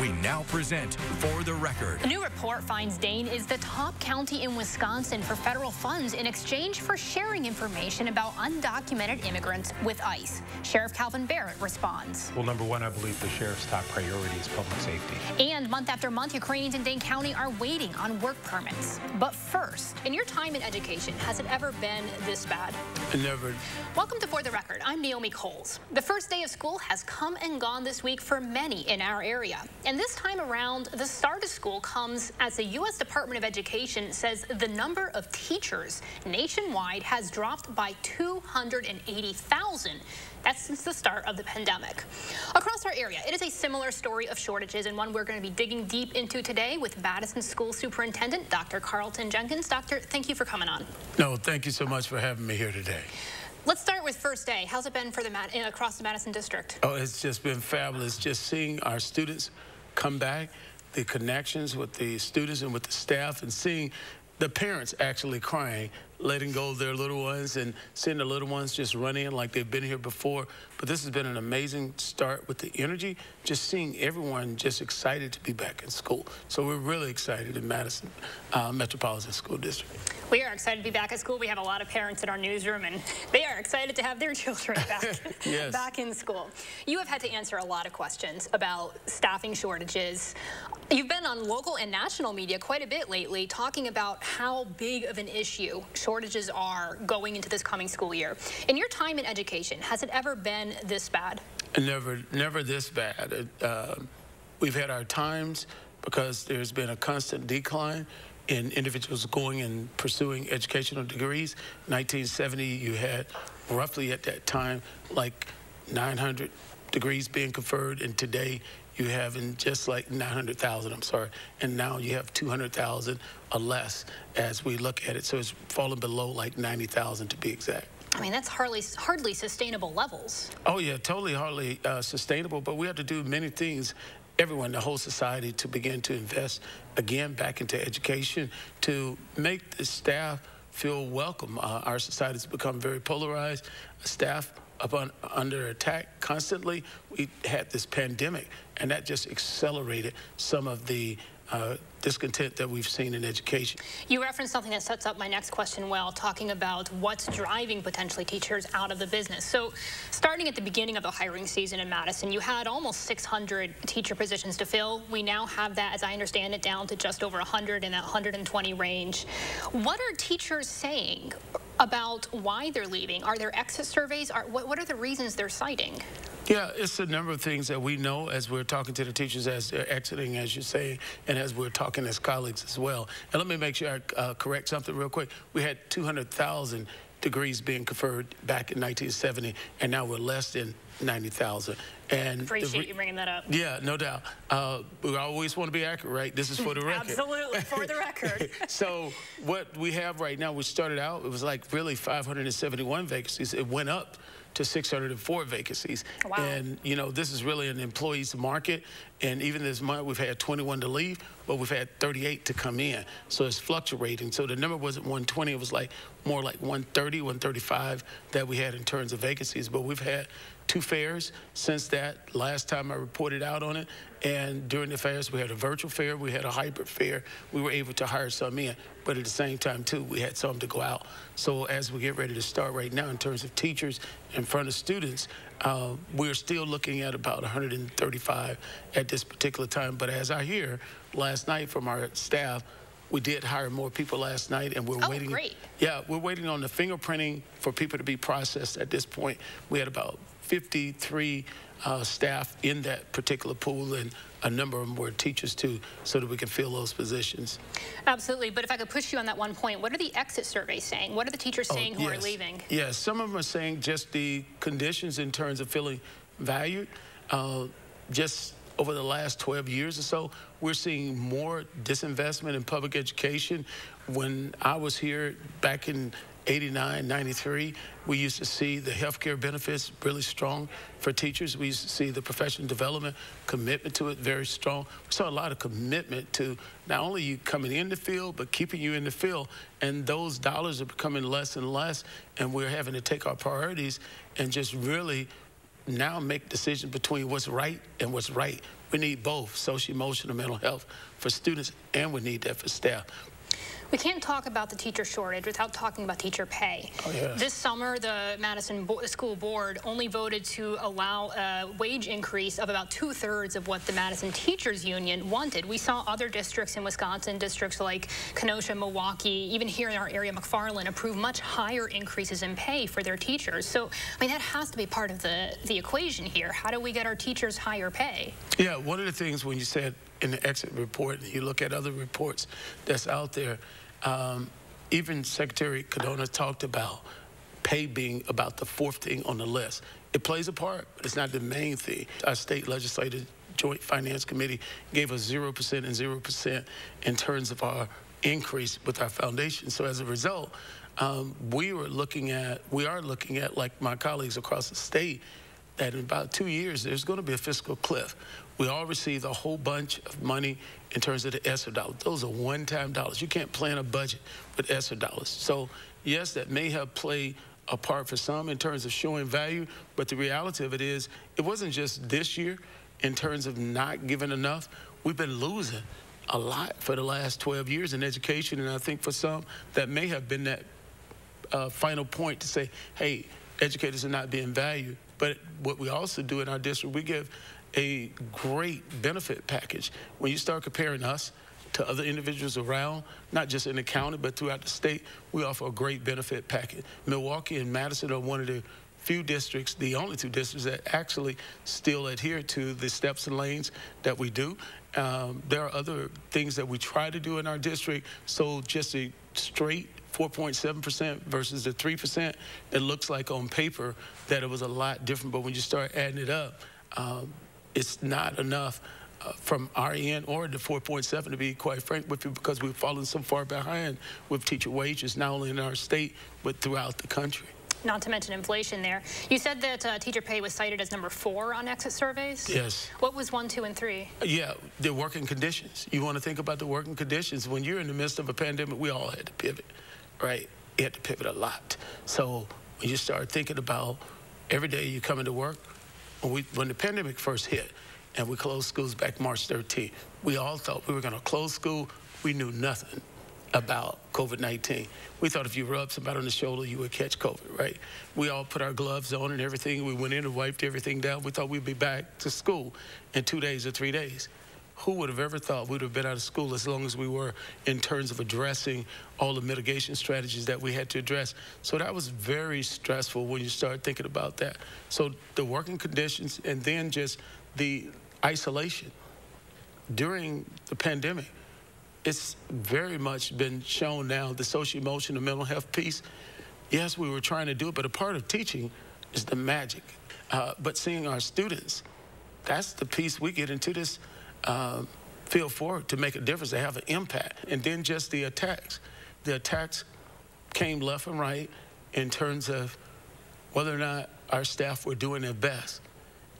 We now present For the Record. A new report finds Dane is the top county in Wisconsin for federal funds in exchange for sharing information about undocumented immigrants with ICE. Sheriff Kalvin Barrett responds. Well, number one, I believe the sheriff's top priority is public safety. And month after month, Ukrainians in Dane County are waiting on work permits. But first, in your time in education, has it ever been this bad? Never. Welcome to For the Record. I'm Naomi Kowles. The first day of school has come and gone this week for many in our area. And this time around, the start of school comes as the U.S. Department of Education says the number of teachers nationwide has dropped by 280,000. That's since the start of the pandemic. Across our area, it is a similar story of shortages and one we're going to be digging deep into today with Madison School Superintendent Dr. Carlton Jenkins. Doctor, thank you for coming on. No, thank you so much for having me here today. Let's start with first day. How's it been for the across the Madison district? Oh, it's just been fabulous. Just seeing our students come back, the connections with the students and with the staff, and seeing the parents actually crying, letting go of their little ones and seeing the little ones just run in like they've been here before. But this has been an amazing start with the energy, just seeing everyone just excited to be back in school. So we're really excited in Madison uh, Metropolitan School District. We are excited to be back at school. We have a lot of parents in our newsroom, and they are excited to have their children back, yes. back in school. You have had to answer a lot of questions about staffing shortages. You've been on local and national media quite a bit lately talking about how big of an issue shortages are going into this coming school year. In your time in education, has it ever been this bad? Never, never this bad. Uh, we've had our times because there's been a constant decline in individuals going and pursuing educational degrees. 1970, you had roughly at that time like 900 degrees being conferred, and today you have in just like 900,000, I'm sorry, and now you have 200,000 or less as we look at it. So it's fallen below like 90,000 to be exact. I mean, that's hardly hardly sustainable levels. Oh, yeah, totally hardly uh, sustainable, but we have to do many things everyone, the whole society, to begin to invest again back into education to make the staff feel welcome. Uh, our society has become very polarized. Staff upon, under attack constantly. We had this pandemic, and that just accelerated some of the uh, discontent that we've seen in education. You referenced something that sets up my next question well, talking about what's driving potentially teachers out of the business. So starting at the beginning of the hiring season in Madison, you had almost 600 teacher positions to fill. We now have that, as I understand it, down to just over 100 in that 120 range. What are teachers saying about why they're leaving? Are there exit surveys? Are, what, what are the reasons they're citing? Yeah, it's a number of things that we know as we're talking to the teachers as they're exiting, as you say, and as we're talking as colleagues as well. And let me make sure I uh, correct something real quick. We had 200,000 degrees being conferred back in 1970, and now we're less than 90,000. And appreciate you bringing that up. Yeah, no doubt. Uh, we always want to be accurate, right? This is for the record. Absolutely, for the record. so what we have right now, we started out, it was like really 571 vacancies. It went up to 604 vacancies. Wow. And, you know, this is really an employees market. And even this month, we've had 21 to leave, but we've had 38 to come in. So it's fluctuating. So the number wasn't 120. It was like more like 130, 135 that we had in terms of vacancies. But we've had two fairs since that last time I reported out on it. And during the fairs, we had a virtual fair, we had a hybrid fair. We were able to hire some in, but at the same time, too, we had some to go out. So as we get ready to start right now in terms of teachers in front of students, uh, we're still looking at about 135 at this particular time. But as I hear last night from our staff, we did hire more people last night, and we're oh, waiting. Great. Yeah, we're waiting on the fingerprinting for people to be processed at this point. We had about 53 uh, staff in that particular pool and a number of them were teachers too so that we can fill those positions. Absolutely, but if I could push you on that one point, what are the exit surveys saying? What are the teachers oh, saying who yes. are leaving? Yes, some of them are saying just the conditions in terms of feeling valued. Uh, just over the last 12 years or so, we're seeing more disinvestment in public education. When I was here back in 89, 93, we used to see the healthcare benefits really strong for teachers. We used to see the professional development commitment to it very strong. We saw a lot of commitment to not only you coming in the field, but keeping you in the field. And those dollars are becoming less and less, and we're having to take our priorities and just really now make decisions between what's right and what's right. We need both social emotional mental health for students, and we need that for staff. We can't talk about the teacher shortage without talking about teacher pay. Oh, yes. This summer, the Madison Bo School Board only voted to allow a wage increase of about two-thirds of what the Madison Teachers Union wanted. We saw other districts in Wisconsin, districts like Kenosha, Milwaukee, even here in our area, McFarland, approve much higher increases in pay for their teachers. So, I mean, that has to be part of the, the equation here. How do we get our teachers higher pay? Yeah, one of the things when you said in the exit report, and you look at other reports that's out there, um, even Secretary Cardona talked about pay being about the fourth thing on the list. It plays a part, but it's not the main thing. Our state legislative joint finance committee gave us 0% and 0% in terms of our increase with our foundation. So as a result, um, we were looking at, we are looking at, like my colleagues across the state, that in about two years, there's going to be a fiscal cliff. We all received a whole bunch of money in terms of the ESSER dollars. Those are one-time dollars. You can't plan a budget with ESSER dollars. So yes, that may have played a part for some in terms of showing value, but the reality of it is it wasn't just this year in terms of not giving enough. We've been losing a lot for the last 12 years in education, and I think for some that may have been that uh, final point to say, hey, educators are not being valued. But what we also do in our district, we give a great benefit package. When you start comparing us to other individuals around, not just in the county, but throughout the state, we offer a great benefit package. Milwaukee and Madison are one of the few districts, the only two districts that actually still adhere to the steps and lanes that we do. Um, there are other things that we try to do in our district. So just a straight 4.7% versus the 3%, it looks like on paper that it was a lot different. But when you start adding it up, um, it's not enough uh, from our end or the 4.7 to be quite frank with you because we've fallen so far behind with teacher wages, not only in our state, but throughout the country. Not to mention inflation there. You said that uh, teacher pay was cited as number four on exit surveys? Yes. What was one, two, and three? Yeah, the working conditions. You want to think about the working conditions. When you're in the midst of a pandemic, we all had to pivot, right? You had to pivot a lot. So when you start thinking about every day you come into work, when, we, when the pandemic first hit and we closed schools back March 13th, we all thought we were going to close school. We knew nothing about COVID-19. We thought if you rubbed somebody on the shoulder, you would catch COVID, right? We all put our gloves on and everything. We went in and wiped everything down. We thought we'd be back to school in two days or three days. Who would have ever thought we'd have been out of school as long as we were in terms of addressing all the mitigation strategies that we had to address? So that was very stressful when you start thinking about that. So the working conditions and then just the isolation during the pandemic it's very much been shown now the social emotional mental health piece. Yes, we were trying to do it, but a part of teaching is the magic. Uh, but seeing our students, that's the piece we get into this uh, field for to make a difference, to have an impact. And then just the attacks. The attacks came left and right in terms of whether or not our staff were doing their best.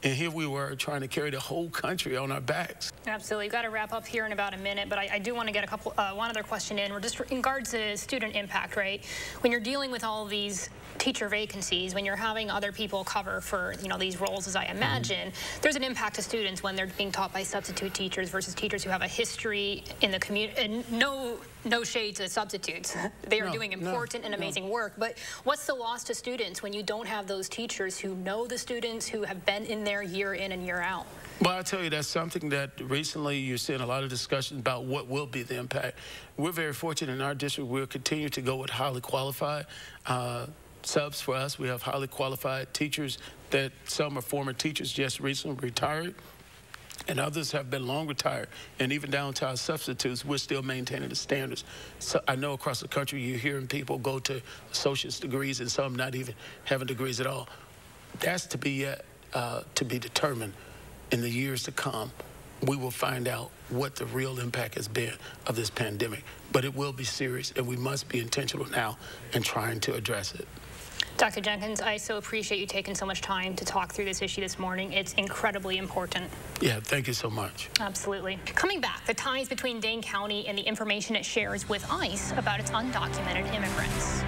And here we were trying to carry the whole country on our backs. Absolutely. We've got to wrap up here in about a minute, but I, I do want to get a couple, uh, one other question in. We're just in regards to student impact, right? When you're dealing with all these teacher vacancies, when you're having other people cover for, you know, these roles, as I imagine, mm -hmm. there's an impact to students when they're being taught by substitute teachers versus teachers who have a history in the community, and no, no shade to substitutes. they are no, doing important no, and amazing no. work, but what's the loss to students when you don't have those teachers who know the students, who have been in there year in and year out? Well, I tell you, that's something that recently you're seeing a lot of discussion about what will be the impact. We're very fortunate in our district. We'll continue to go with highly qualified uh, subs for us. We have highly qualified teachers that some are former teachers just recently retired and others have been long retired. And even down to our substitutes, we're still maintaining the standards. So I know across the country you're hearing people go to associate's degrees and some not even having degrees at all. That's to be yet uh, to be determined in the years to come, we will find out what the real impact has been of this pandemic. But it will be serious, and we must be intentional now in trying to address it. Dr. Jenkins, I so appreciate you taking so much time to talk through this issue this morning. It's incredibly important. Yeah, thank you so much. Absolutely. Coming back, the ties between Dane County and the information it shares with ICE about its undocumented immigrants.